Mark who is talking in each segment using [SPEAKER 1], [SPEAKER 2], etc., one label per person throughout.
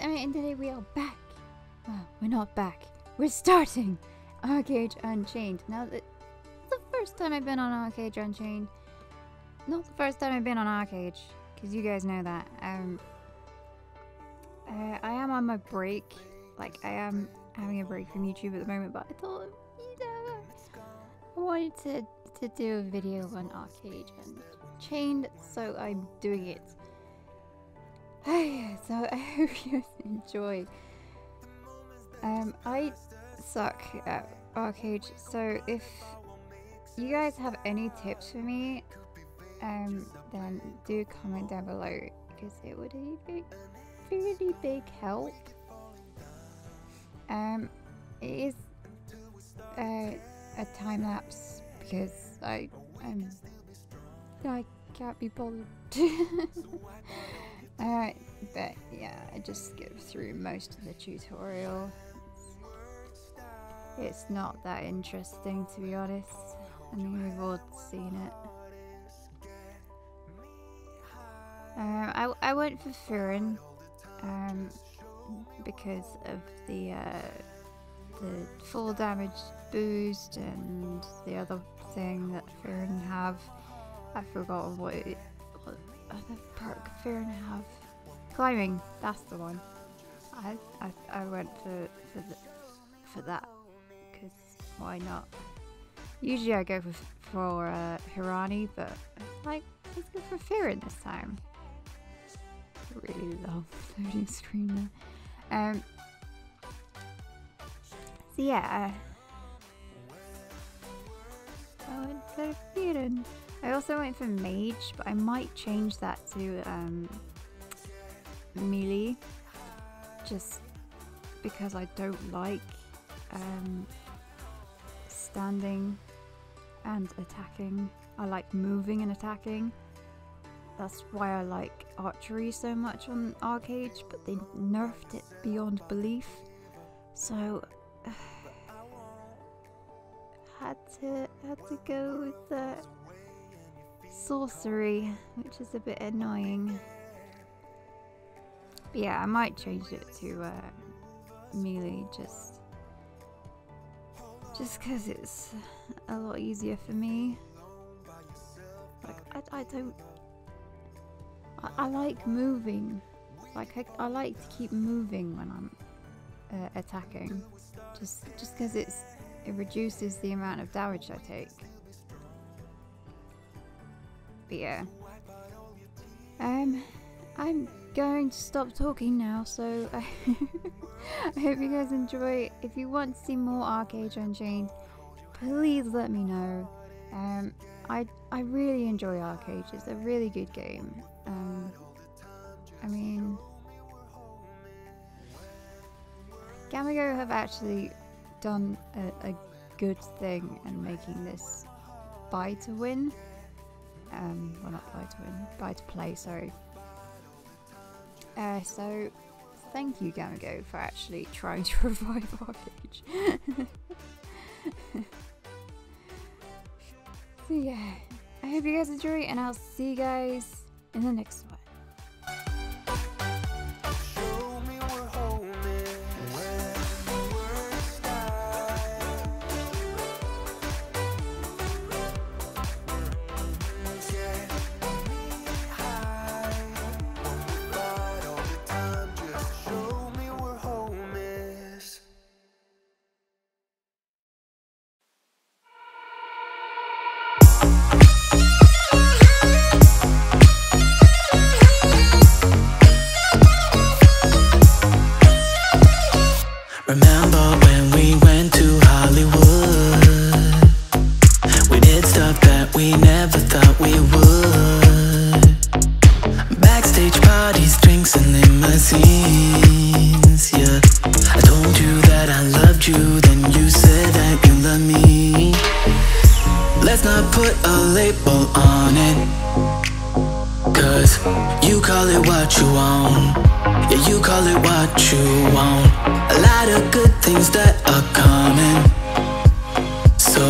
[SPEAKER 1] and today we are back. Well, we're not back. We're starting ArcheAge Unchained. Now, the, the first time I've been on ArcheAge Unchained. Not the first time I've been on ArcheAge, because you guys know that. Um, uh, I am on my break. Like, I am having a break from YouTube at the moment, but I thought, you know, I wanted to, to do a video on ArcheAge Unchained, so I'm doing it. so I hope you enjoy. Um, I suck at ArcheAge, so if you guys have any tips for me, um, then do comment down below because it would be really big help. Um, it is uh, a time lapse because I um I can't be bothered. Alright, but yeah, I just skip through most of the tutorial. It's, not that interesting to be honest. I mean, we've all seen it. Um, I, I went for Firren um, because of the uh, the full damage boost and the other thing that Firren have. I've forgotten what it perk fair and Half, climbing that's the one. I, I, I went for for, the, for that because why not? Usually I go for, for uh, Harani but like let's go for Firren this time. Really long loading screen there um so yeah I went for Firren I also went for mage, but I might change that to um, melee, just because I don't like um, standing and attacking. I like moving and attacking. That's why I like archery so much on ArcheAge, but they nerfed it beyond belief. So had to had to go with that sorcery, which is a bit annoying. But yeah, I might change it to uh, melee just just because it's a lot easier for me. Like I, I don't. I, I like moving. Like I, I like to keep moving when I'm uh, attacking, just just because it's it reduces the amount of damage I take. Yeah. Um, I'm going to stop talking now, so I, hope you guys enjoy. If you want to see more ArcheAge Unchained, please let me know. Um, I I really enjoy ArcheAge. It's a really good game. Um, I mean, Gamigo have actually done a, a good thing in making this buy to win. Um, well, not buy to win, buy to play, sorry. Uh, so, thank you, Gamigo, for actually trying to revive ArcheAge. so, yeah, I hope you guys enjoy, and I'll see you guys in the next one.
[SPEAKER 2] Label on it. Cause you call it what you want. Yeah, you call it what you want. A lot of good things that are coming. So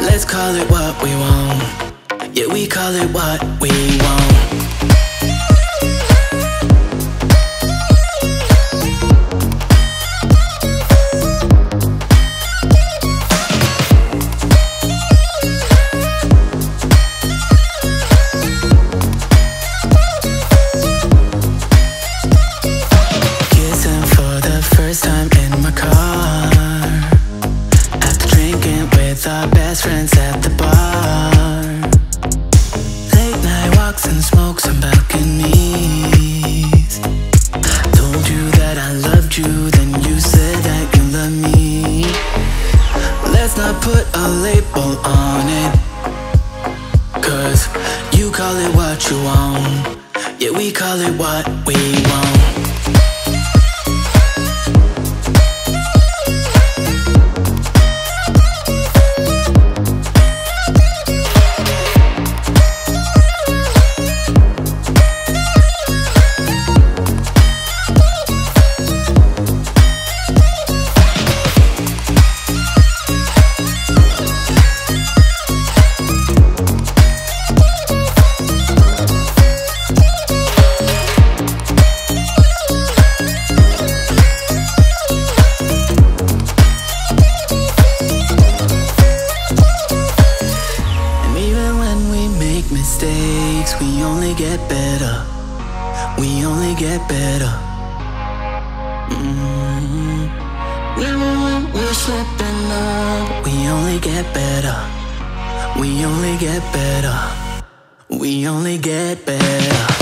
[SPEAKER 2] let's call it what we want. Yeah, we call it what we want. Friends at the bar. Late night walks and smokes on balconies. Told you that I loved you, only get better. Mm. Even when we're slipping up, we only get better. We only get better. We only get better.